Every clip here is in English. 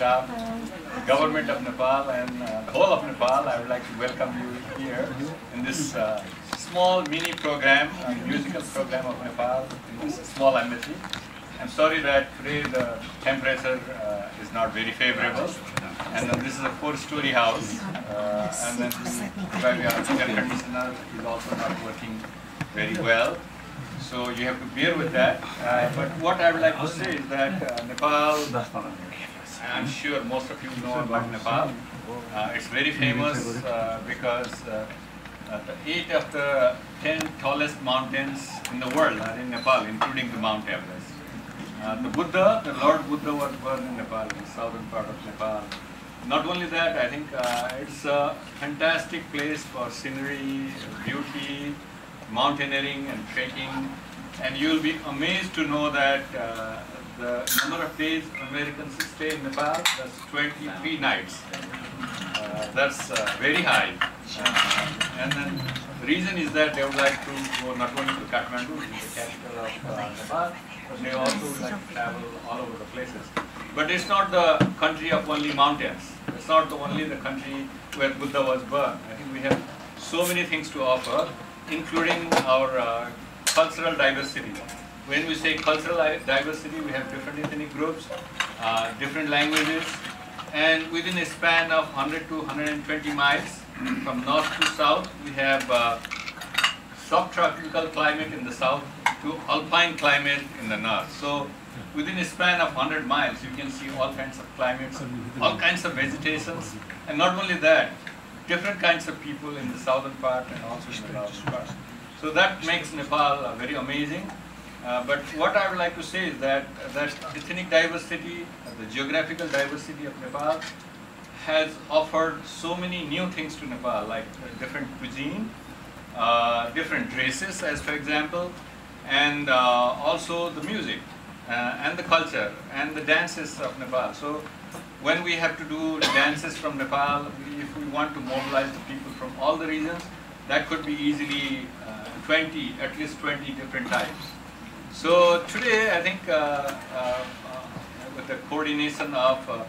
the government of Nepal, and uh, the whole of Nepal. I would like to welcome you here in this uh, small mini program, uh, musical program of Nepal in this small embassy. I'm sorry that today the temperature uh, is not very favorable, and then this is a four-story house, uh, and then the air conditioner is also not working very well. So you have to bear with that. Uh, but what I would like to say is that uh, Nepal, I'm sure most of you know about Nepal. Uh, it's very famous uh, because uh, uh, the eight of the ten tallest mountains in the world are in Nepal, including the Mount Everest. Uh, the Buddha, the Lord Buddha was born in Nepal, in the southern part of Nepal. Not only that, I think uh, it's a fantastic place for scenery, beauty, mountaineering and trekking. And you'll be amazed to know that uh, the number of days Americans stay in Nepal, that's 23 nights. Uh, that's uh, very high. Uh, and then the reason is that they would like to go not only to Kathmandu, which is the capital of uh, Nepal, but they also would like to travel all over the places. But it's not the country of only mountains. It's not the only the country where Buddha was born. I think we have so many things to offer, including our uh, cultural diversity. When we say cultural diversity, we have different ethnic groups, uh, different languages, and within a span of 100 to 120 miles, from north to south, we have uh, subtropical climate in the south to alpine climate in the north. So within a span of 100 miles, you can see all kinds of climates, all kinds of vegetations, and not only that, different kinds of people in the southern part and also in the northern part. So that makes Nepal uh, very amazing. Uh, but what I would like to say is that the ethnic diversity, uh, the geographical diversity of Nepal has offered so many new things to Nepal, like uh, different cuisine, uh, different dresses, as for example, and also the music and the culture and the dances of Nepal. So when we have to do dances from Nepal, if we want to mobilize the people from all the regions, that could be easily 20, at least 20 different types. So today, I think uh, uh, uh, with the coordination of uh,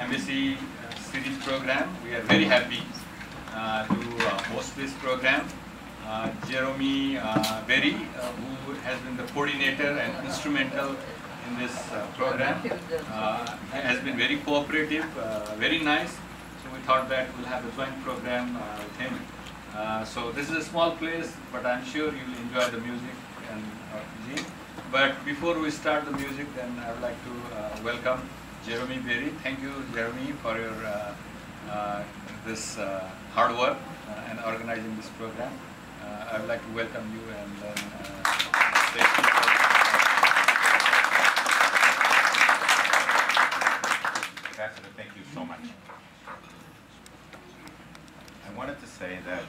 embassy series program, we are very happy to host this program. Jeremy Barry, who has been the coordinator and instrumental in this program, has been very cooperative, very nice. So we thought that we'll have a joint program with him. Uh, so this is a small place, but I'm sure you'll enjoy the music and uh, cuisine. But before we start the music, then I would like to uh, welcome Jeremy Barry. Thank you, Jeremy, for your uh, uh, this uh, hard work and organizing this program. I would like to welcome you and then say Ambassador, thank you so much. I wanted to say that,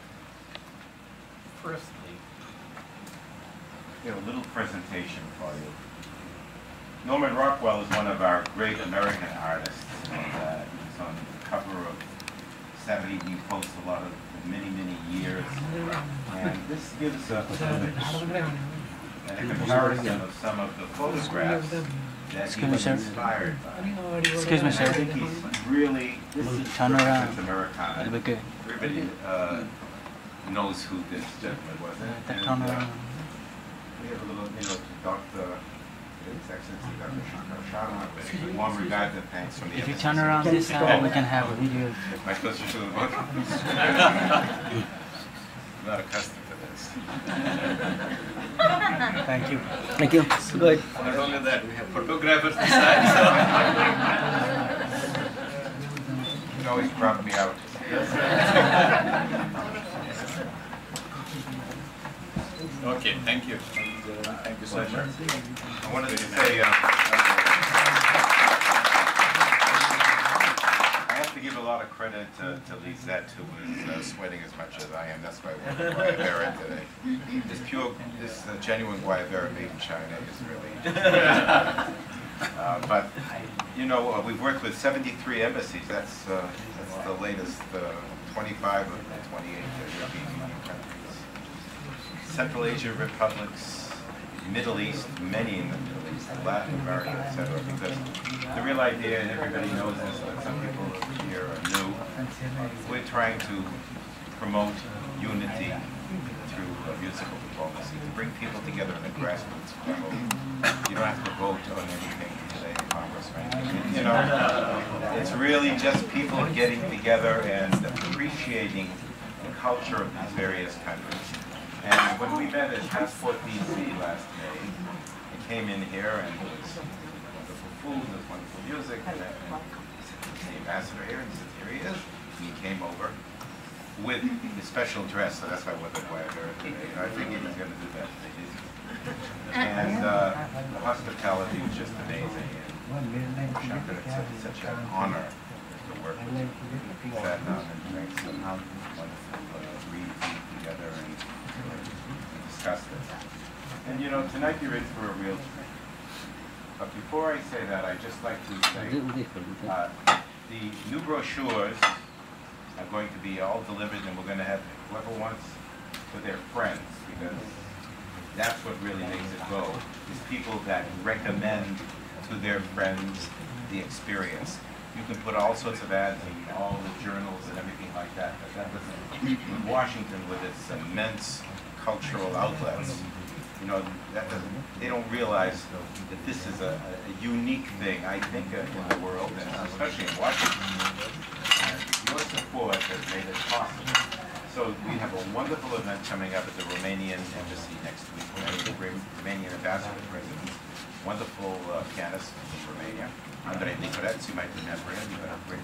firstly, a little presentation for you. Norman Rockwell is one of our great American artists. And, uh, he's on the cover of 70 He Post a lot of many, many years. And this gives a, a comparison of some of the photographs that he was inspired by. Excuse me, sir. I think he's really, this is Turn around. Americana. Everybody uh, knows who this gentleman was. And, Turn uh, around. we have a little, you know, to Dr. His Excellency Dr. Sharma, warm regards and thanks from the If you turn around this side, we can have a video. Am I supposed to show the book? Not accustomed to this. Thank you. Thank you. Good. Not only that, we have photographers beside. You can always prompt me out. So. Okay, thank you. You, Jeremy. Thank you so much. I wanted to say, uh, I have to give a lot of credit to, to Lisette, who is uh, sweating as much as I am. That's why I wore guayabera today. This pure, this uh, genuine guayabera made in China is really. Uh, but, you know, uh, we've worked with 73 embassies. That's, uh, that's the latest uh, 25 of the 28 European Union countries. Central Asia republics, Middle East, many in the Middle East, Latin America, etc. Because the real idea, and everybody knows this, but some people here are new, we're trying to promote unity through musical diplomacy, to bring people together in a grassroots level. You don't have to vote on anything today in Congress. You know, it's really just people getting together and appreciating the culture of these various countries. And when we met at Passport DC last May, we came in here and it was wonderful food, there was wonderful music, and, and the ambassador here, and he said, here he is. And he came over with the special dress, so that's why I wore the white hair today. I think he was going to do that. And uh, the hospitality was just amazing. And Shankar, it's such, such an honor to work with you. Sat down and drank some wonderful uh, reeds together and, this. And you know, tonight you're in for a real treat. But before I say that, I'd just like to say uh, the new brochures are going to be all delivered, and we're going to have whoever wants for their friends, because that's what really makes it go, is people that recommend to their friends the experience. You can put all sorts of ads in all the journals and everything like that, but that doesn't, in Washington with its immense cultural outlets, you know, that they don't realize that this is a, a unique thing, I think, uh, in the world, and especially in Washington. And your support has made it possible. So we have a wonderful event coming up at the Romanian embassy next week. The Rom- Romanian ambassador present, wonderful uh, pianist from Romania, Andrei Nicoretz, you might remember him, you've got a great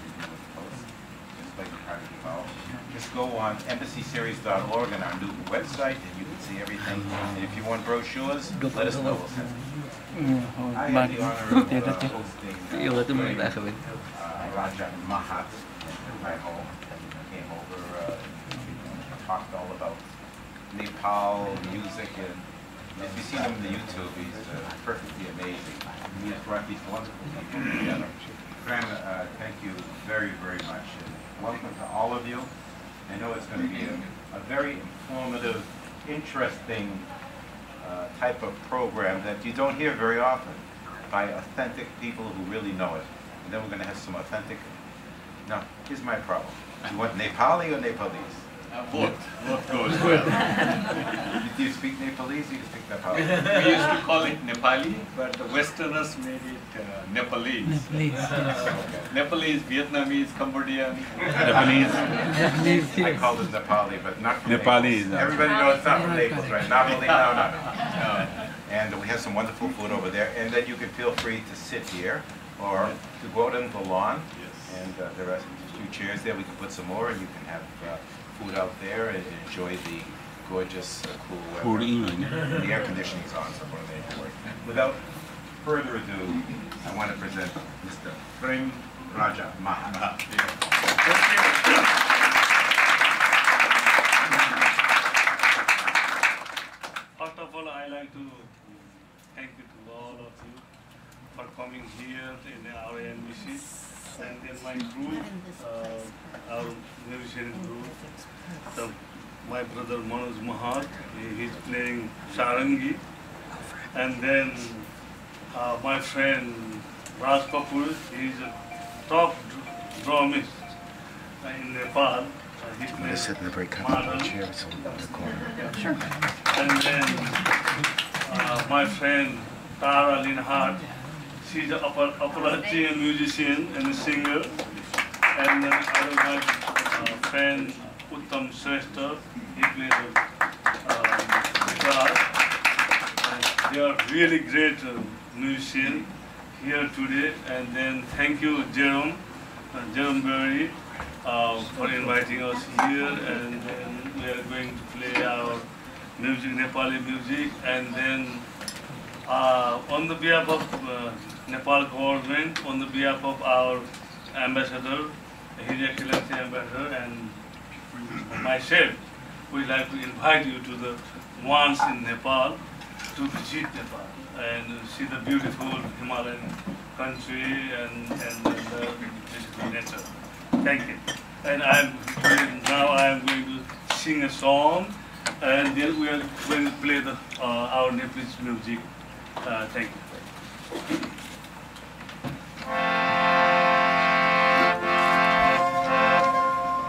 review with the Post. Just played the part of the Val. Just go on embassyseries.org and our new website, and you can see everything. And if you want brochures, let us know, we'll send them. I had the honor of uh, hosting uh, Yêu là tôi mới great, đã khởi uh, Raja Mahat at my home. He came over, uh, talked all about Nepal music, and if you see him on the YouTube, he's uh, perfectly amazing. He has brought these wonderful people together. Graham, uh, thank you very, very much, welcome to all of you. I know it's going to be a, a very informative, interesting uh, type of program that you don't hear very often by authentic people who really know it. And then we're going to have some authentic. Now, here's my problem. Do You want Nepali or Nepalese? Uh, both, both goes well. Do you speak Nepalese? You speak Nepali. We used to call it Nepali, but the Westerners made it uh, Nepalese. Please. Nepalese, Vietnamese, Cambodian, Japanese. I called it Nepali, but not from Nepali, Naples. no. Everybody knows it's not from Naples, right? Napoli, no, no, no. Uh, And we have some wonderful food over there. And then you can feel free to sit here or to go out on the lawn. Yes. And uh, there are a few chairs there. We can put some more and you can have uh, food out there and enjoy the gorgeous, uh, cool weather. Food in. The air conditioning's on, so we're going to work. Without further ado, I want to present Mr. Prem Raja Mahat. First of all, I like to thank you to all of you for coming here in our embassy. And then my group, uh, our musician group, the, my brother Manoj Mahat, he- he's playing sarangi. And then uh, my friend Raj Kapoor, he's a top dr- drummist in Nepal. Uh, he plays Sure. And then uh, my friend Tara Linhardt, she's an operatic musician and a singer. And then other my uh, friend Uttam Shrestha, he plays uh, guitar. And they are really great uh, musicians here today. And then thank you, Jerome, uh, Jerome Barry, uh, for inviting us here. And then we are going to play our music, Nepali music, and then uh, on the behalf of uh, Nepal government, on the behalf of our ambassador, His Excellency Ambassador, and myself, we'd like to invite you to the once in Nepal to visit Nepal and see the beautiful Himalayan country and, and, and uh, the beautiful nature. Thank you. And I'm now I'm going to sing a song and then we are going to play the, uh, our Nepalese music. Uh, thank you.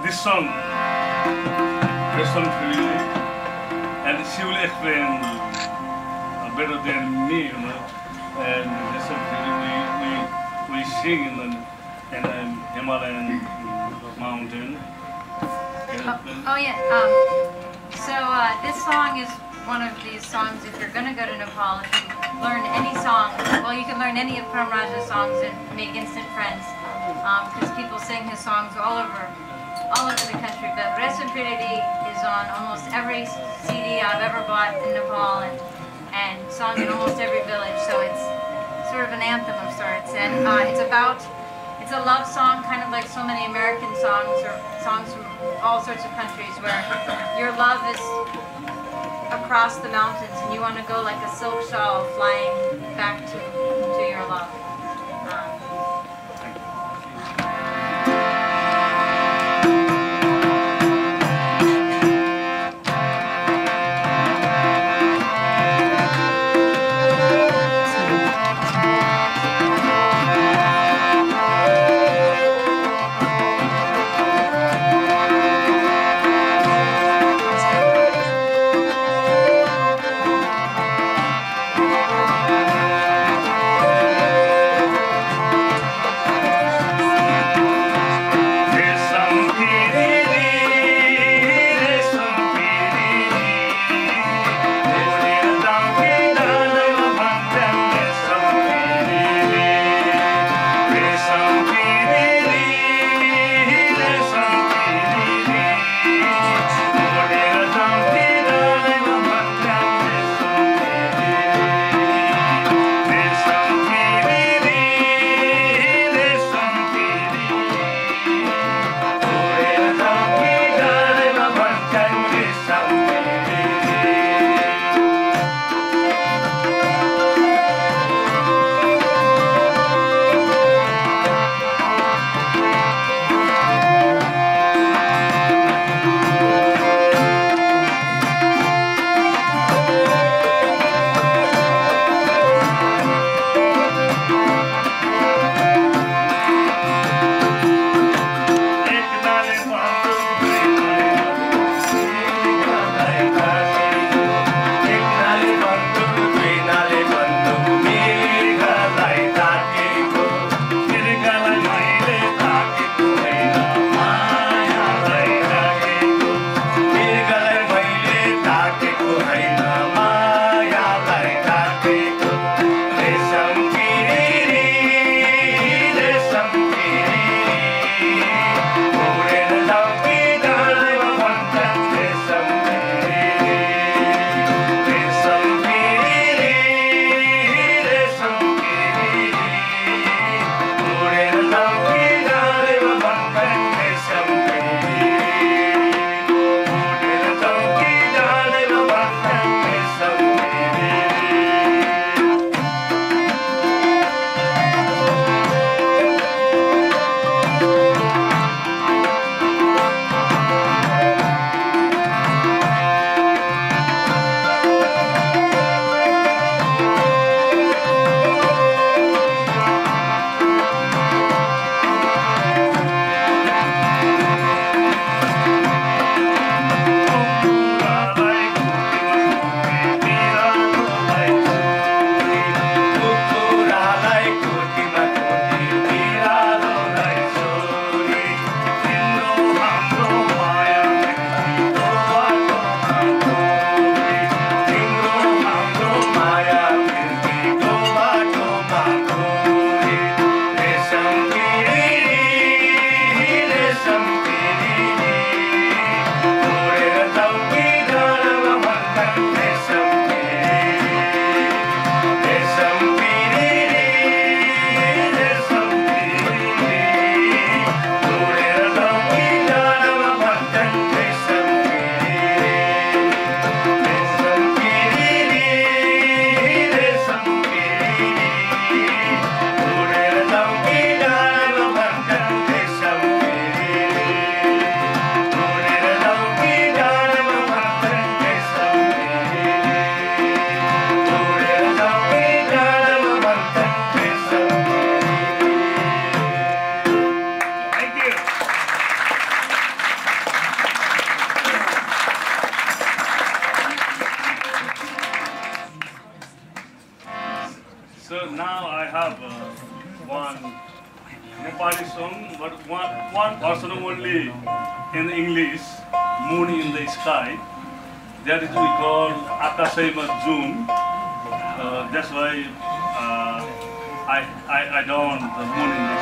This song this song really, and she will explain better than me, you know. And this song we we, we sing in the in the Himalayan mountain. Oh, oh yeah. Um, so uh, this song is one of these songs. If you're gonna go to Nepal, if you learn any song, well, you can learn any of Prem Raja's songs and make instant friends, because people sing his songs all over, all over the country. But Resham Firiri is on almost every CD I've ever bought in Nepal, and and sung in almost every village. So it's sort of an anthem of sorts, and uh, it's about it's a love song, kind of like so many American songs or songs from all sorts of countries where your love is across the mountains and you want to go like a silk shawl flying back to, to your love. Akasema June. Uh, that's why uh, I, I, don't the moon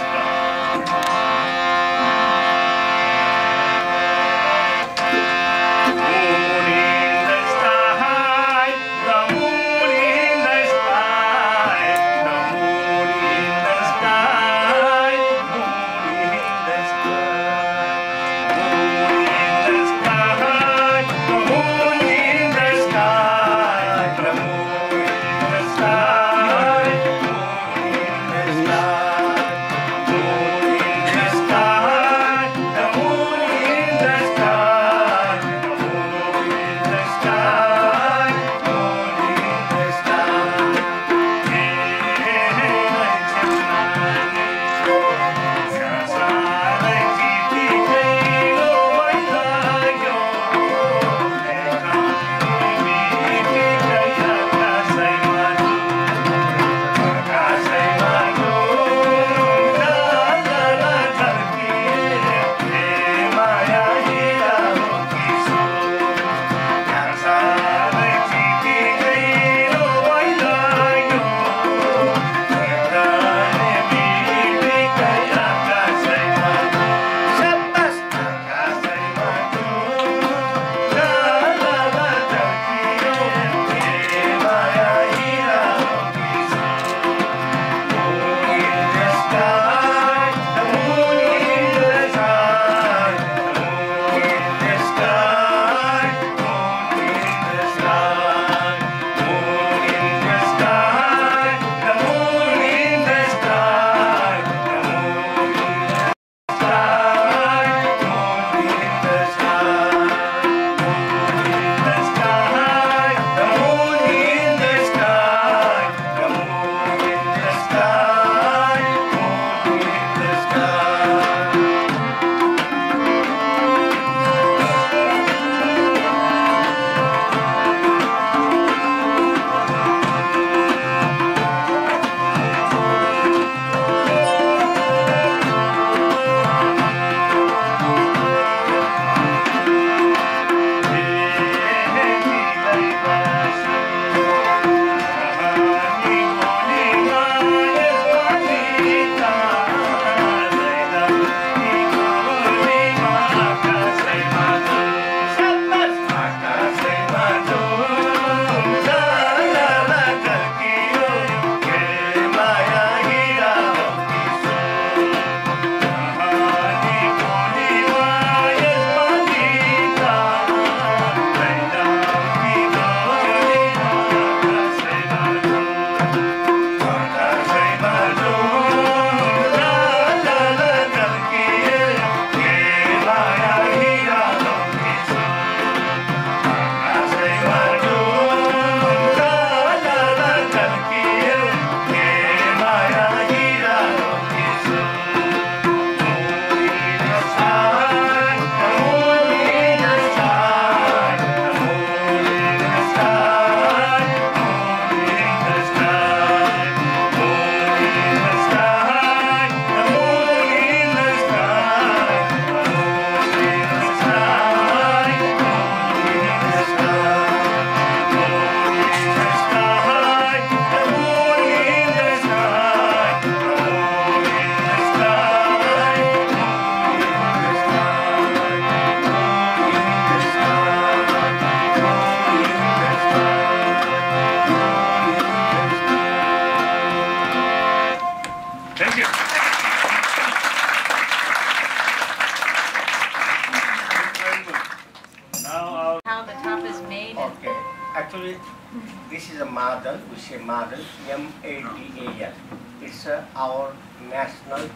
Our national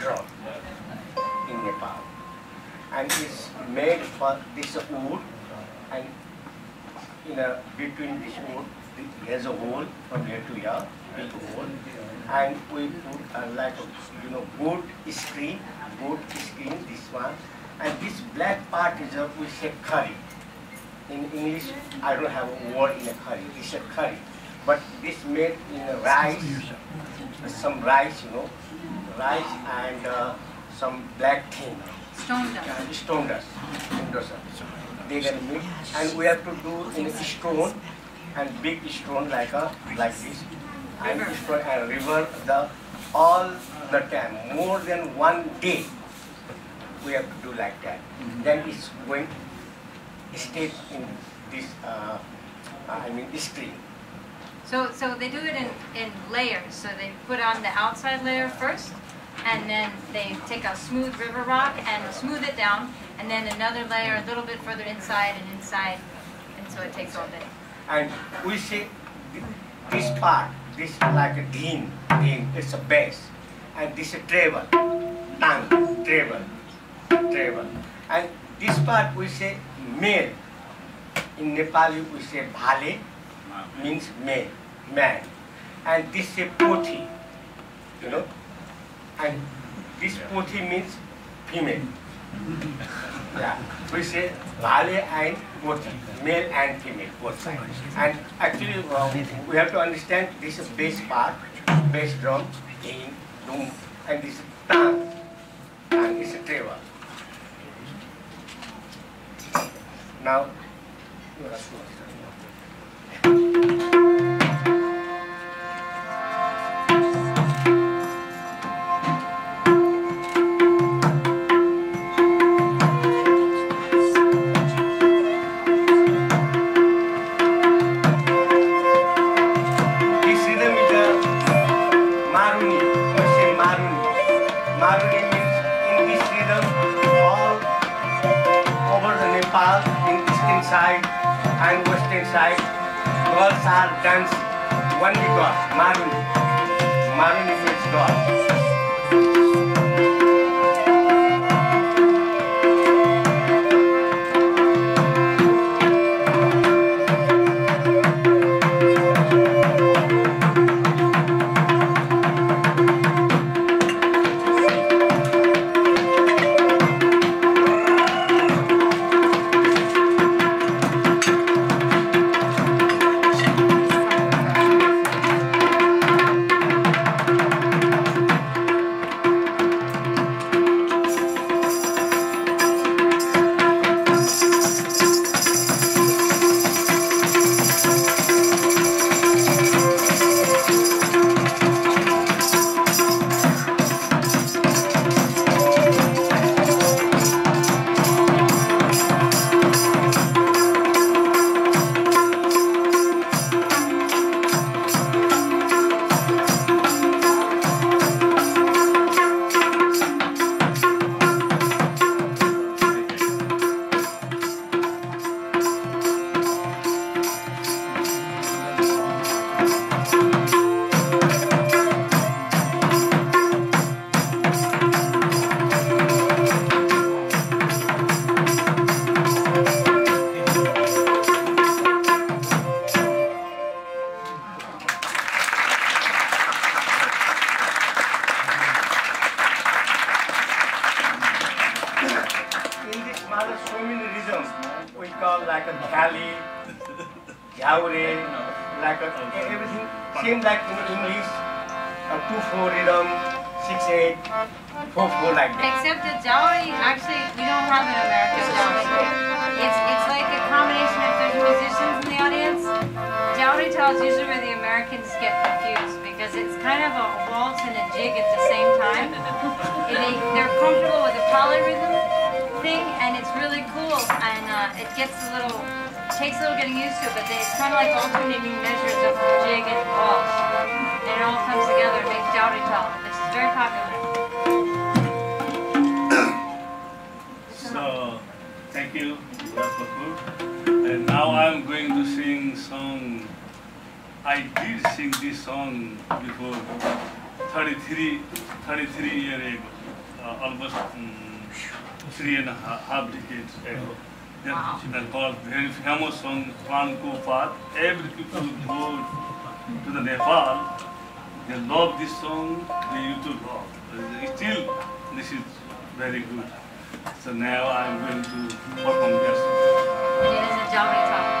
drum in Nepal. And it's made for this wood, and in a, between this wood, there's a hole from here to here, big hole. And we put uh, like, a, you know, goat screen, goat screen, this one. And this black part is, a, we say curry. In English, I don't have a word in a curry. It's a curry. but this made in a rice, some rice, you know, rice and uh, some black thing, Stone dust. uh, stone dust, stone dust. They can mix, and we have to do in stone and big stone like a like this, and River. stone and river the all the time, more than one day. We have to do like that. Then it's going stay in this, uh, I mean, stream. So, so they do it in, in layers. So they put on the outside layer first, and then they take a smooth river rock and smooth it down, and then another layer a little bit further inside and inside, and so it takes all day. And we see this part, this is like a dhin, dhin, it's a base. And this is treble, tongue, treble, treble. And this part we say male. In Nepali we say bhale, means man, man. And this is poti, you know. And this poti means female. Yeah, we say Bhale and Poti, male and female, both sides. And actually, uh, we have to understand this is bass part, bass drum, in, dum, and this is tan, and this is treble. Now, you are Sal dance one because Marun. Marun is God. And now I'm going to sing song. I did sing this song before 33, 33 years ago, uh, almost um, three and a ha- half decades ago. That, that was very famous song, Pran Ko Paat. Every people who go to the Nepal, they love this song, they used to love. Still, this is very good. So now I'm going to perform this song. It is a Tal.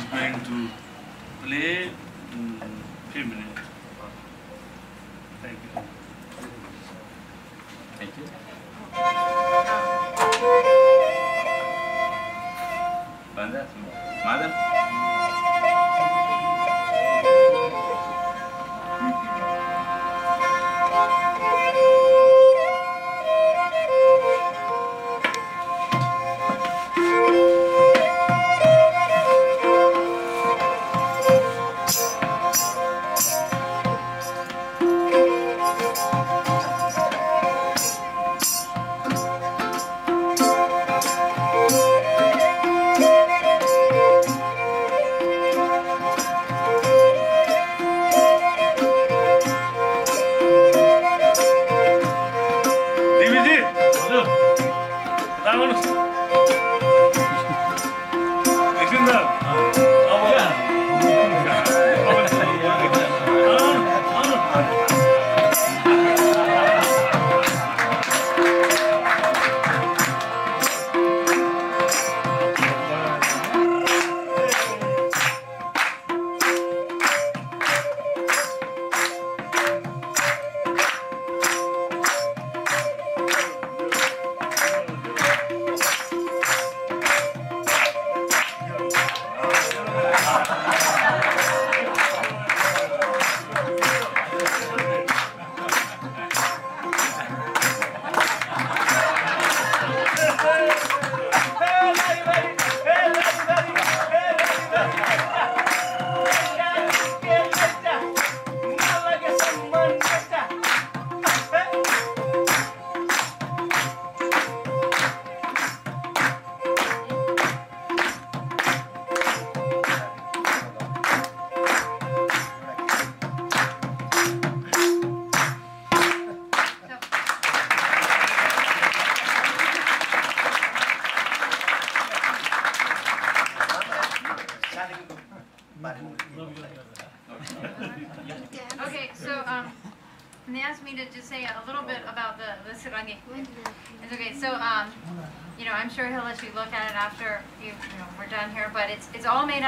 is going to play um, few minutes. Thank you. Thank you. Mother? Mother?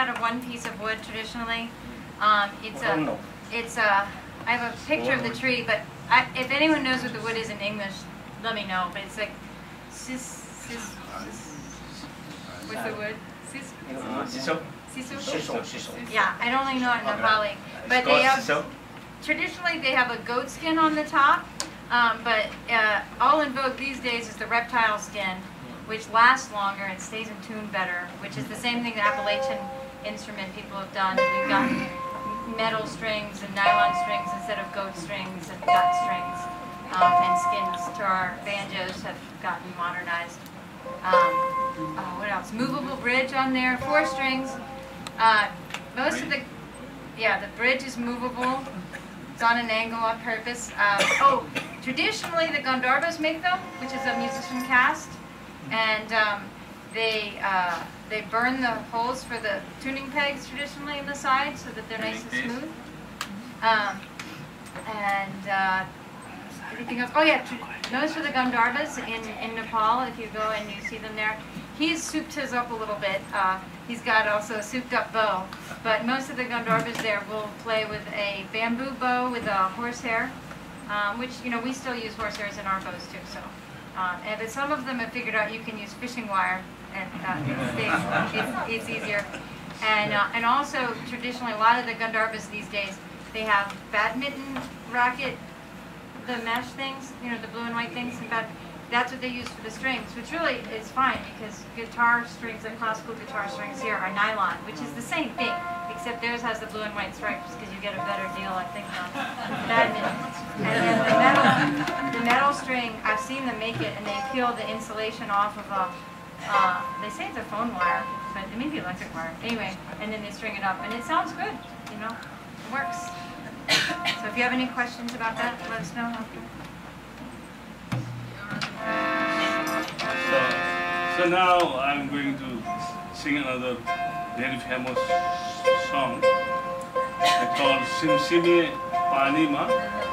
Out of one piece of wood traditionally. Um, it's don't a it's a. I have a picture of the tree, but I, if anyone knows what the wood is in English, let me know. But it's like sis sis. what's the wood? Sis. Know, siso, Sisu? siso, siso. Yeah, I only know it in Nepali. But they have traditionally they have a goat skin on the top, um, but uh, all in vogue these days is the reptile skin, which lasts longer and stays in tune better, which is the same thing that Appalachian instrument people have done. We've got metal strings and nylon strings instead of goat strings and gut strings, um, and skins to our banjos have gotten modernized. Um, oh, what else? Movable bridge on there, four strings. Uh, most of the, yeah, the bridge is movable. It's on an angle on purpose. Um, oh, traditionally the Gandharvas make them, which is a musician caste, and um, they uh, they burn the holes for the tuning pegs traditionally in the side so that they're nice and smooth. Um, and uh, anything else? Oh yeah, those for the Gandharvas in, in Nepal. If you go and you see them there, he's souped his up a little bit. Uh, he's got also a souped up bow, but most of the Gandharvas there will play with a bamboo bow with a horsehair, um, which you know we still use horsehairs in our bows too. So, uh, and but some of them have figured out you can use fishing wire, and uh, it stays, it's, it's easier. And uh, and also traditionally a lot of the Gandharvas these days they have badminton racket the mesh things, you know, the blue and white things, and that, that's what they use for the strings, which really is fine because guitar strings and classical guitar strings here are nylon, which is the same thing, except theirs has the blue and white stripes because you get a better deal, I think, on badminton. And then the metal, the metal string, I've seen them make it, and they peel the insulation off of a, uh, they say it's a phone wire, but it may be electric wire. Anyway, and then they string it up, and it sounds good, you know, it works. So if you have any questions about that, let us know. So, so now I'm going to sing another very famous song called Simsimi Panima. Oh,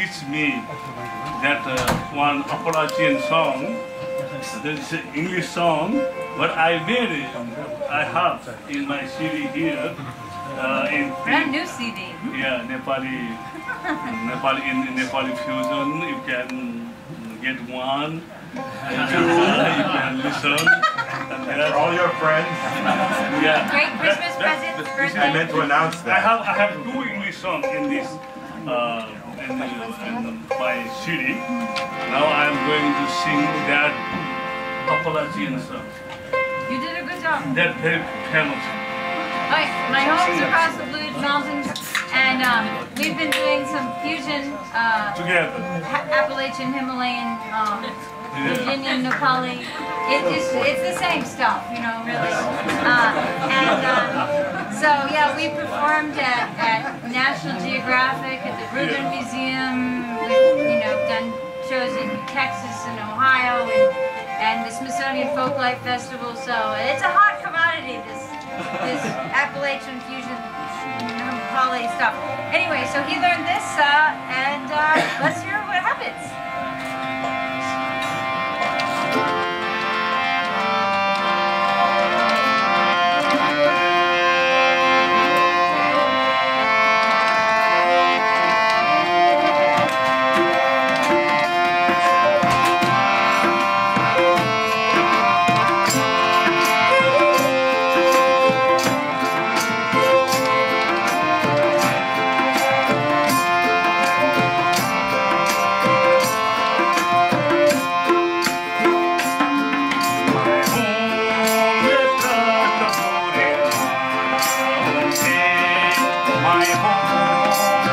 teach me that uh, one Appalachian song. That is an English song, but I made it. I have in my CD here. Uh, in, Brand new CD. yeah, Nepali, Nepali in Nepali fusion. You can get one. And, you can listen. And there All your friends, yeah. Great Christmas That- that- presents, I meant to announce that. I have I have two English songs in this uh, in, in my CD. Now I am going to sing that Appalachian song. You did a good job. That very famous. Okay, my home's across the Blue Mountains, and um, we've been doing some fusion uh, Together. Appalachian, Himalayan, um, Virginian, Nepali. It is, it's the same stuff, you know, really. Uh, and um, so, yeah, we performed at, at National Geographic, at the Rubin Museum. We've, you know, done shows in Texas and Ohio and, and the Smithsonian Folklife Festival. So it's a hot commodity, this, this Appalachian fusion Nepali stuff. Anyway, so he learned this, uh, and uh, let's hear what happens. Thank you.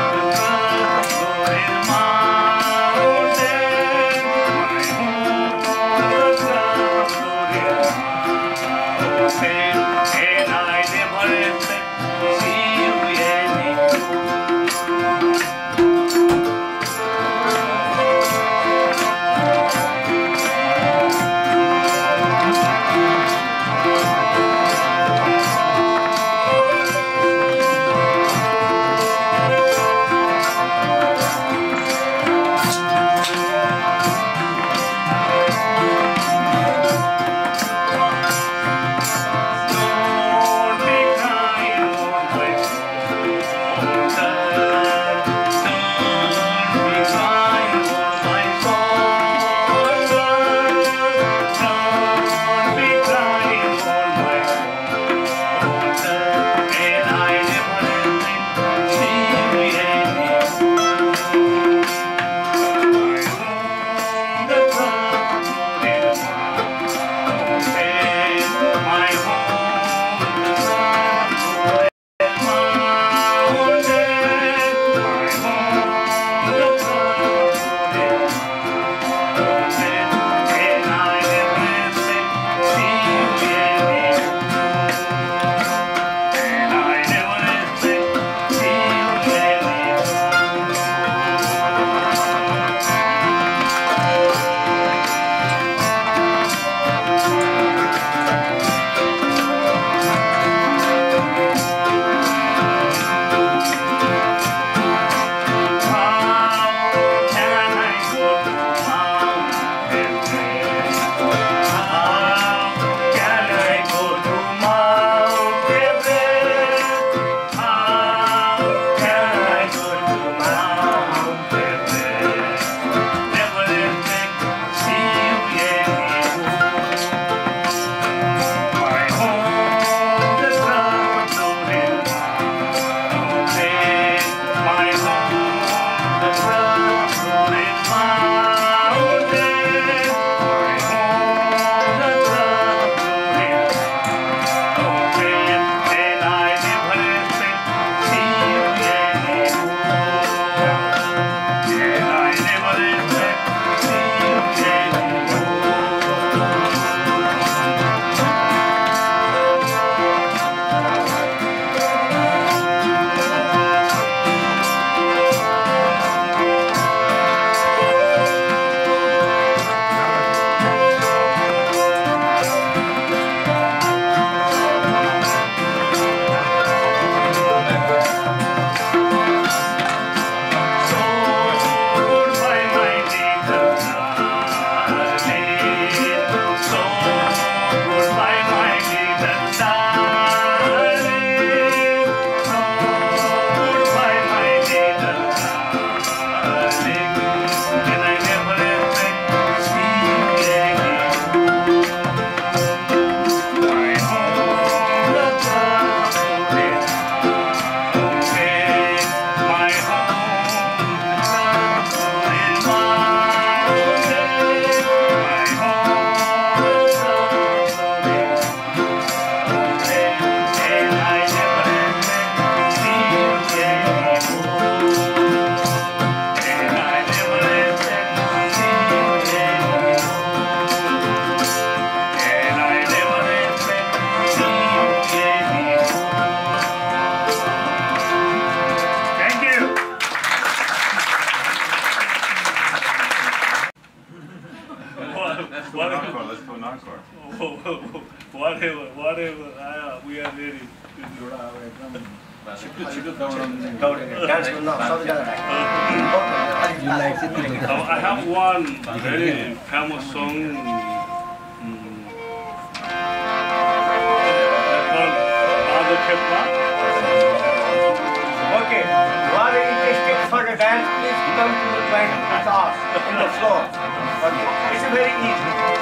Oh, I have one very famous song called um, Okay, what are interested for the dance, please come to the bank with us in the floor. Okay, it's very easy.